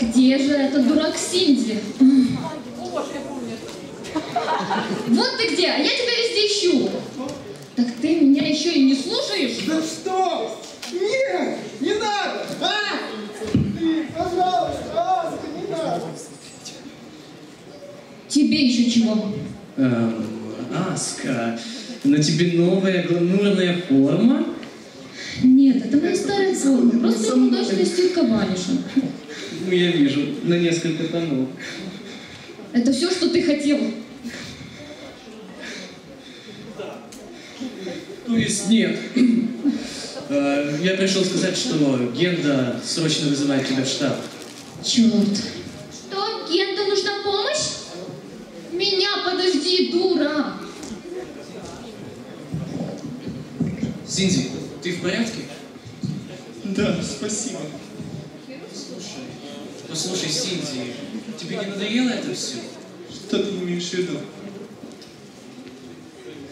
Где же этот дурак Синди? Вот ты где, а я тебя везде ищу. Так ты меня еще и не слушаешь? Да что? Нет, не надо! А! Ты, пожалуйста, Аска, не надо! Тебе еще чего? Эм, Аска, на тебе новая гламурная форма? Форма. Просто неудачная стирка ваниша. Ну, я вижу, на несколько тонов. Это все, что ты хотел. То есть нет. Э, Я пришел сказать, что Генда срочно вызывает тебя в штаб. Черт. Что, Генда нужна помощь? Меня подожди, дура. Синди, ты в порядке? Да, спасибо. Слушай, послушай, Синди, тебе не надоело это все? Что ты имеешь в виду?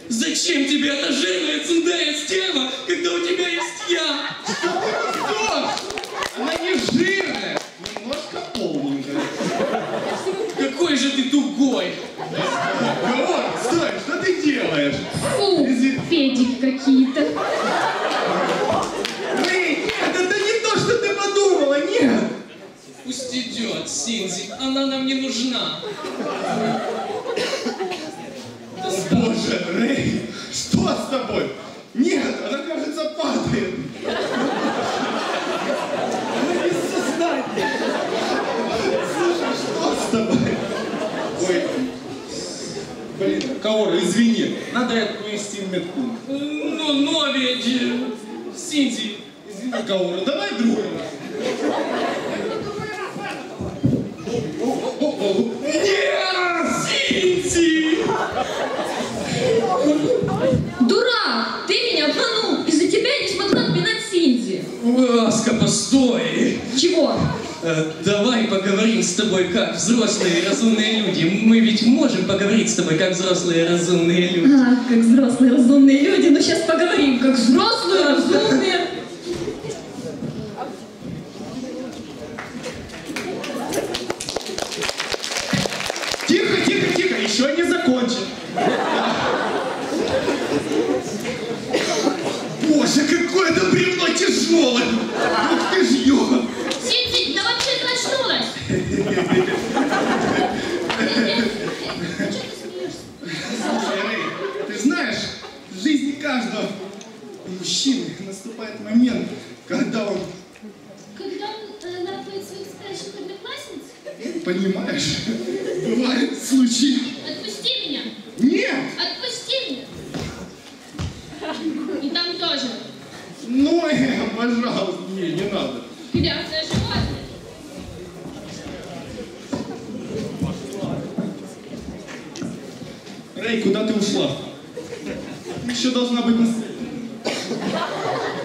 Зачем тебе эта жирная цундая стерва, когда у тебя есть я? Что? Она не жирная, немножко полненькая. Какой же ты тугой! Говор, стой, что ты делаешь? Фу, педик какие-то. Эй, нет, это не то, что ты подумала, нет! Пусть идет, Синди, она нам не нужна. Боже, Рэй, что с тобой? Нет, она, кажется, падает. Она без сознания. Слушай, что с тобой? Ой, блин, Каора, извини, надо отвезти в медпункт. Ну, но ведь... э, Синди, Извини, Каора, давай другой раз. Нет! Синди! Дурак, ты меня обманул. Из-за тебя я не смогла отпинать Синди. Аска, постой! Чего? Э, давай поговорим с тобой как взрослые и разумные люди. Мы ведь можем поговорить с тобой как взрослые разумные люди. А, как взрослые разумные люди. Ну, сейчас поговорим, как взрослые разумные. Тихо, тихо, тихо, еще не закончен. Боже, какое это тяжелое! Ух ты ж ё! Синди, я вообще очнулась. Слушай, Рэй, ты знаешь, в жизни каждого мужчины наступает момент, когда он, Когда он э, лапает своих спящих одноклассниц? понимаешь, бывают случаи. Отпусти меня. Нет! Отпусти меня. И там тоже. Ну, э, пожалуйста, не, не надо. Грязное животное. Рэй, куда ты ушла? Еще должна быть на...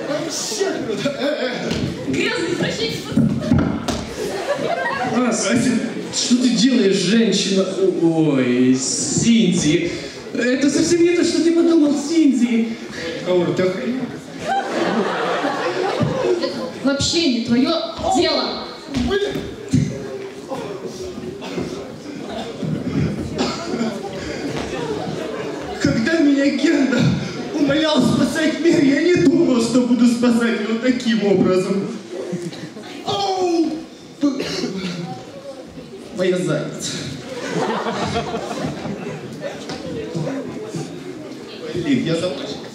Вообще. Грязный извращенец. Аска, что ты делаешь, женщина? Ой, Синди. Это совсем не то, что ты подумал, Синди. Каура, ты охренел? Вообще не твое дело. Когда меня Генда умолял спасать мир, я не думал, что буду спасать его таким образом. Оу! Моя задница. Блин, я запачкал.